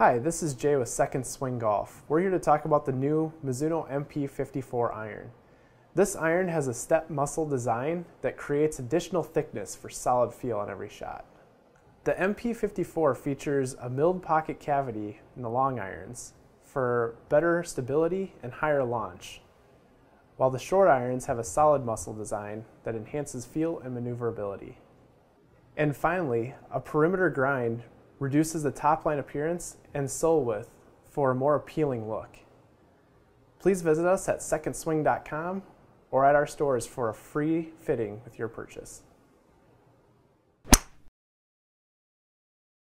Hi, this is Jay with Second Swing Golf. We're here to talk about the new Mizuno MP54 iron. This iron has a step muscle design that creates additional thickness for solid feel on every shot. The MP54 features a milled pocket cavity in the long irons for better stability and higher launch, while the short irons have a solid muscle design that enhances feel and maneuverability. And finally, a perimeter grind reduces the top line appearance and sole width for a more appealing look. Please visit us at secondswing.com or at our stores for a free fitting with your purchase.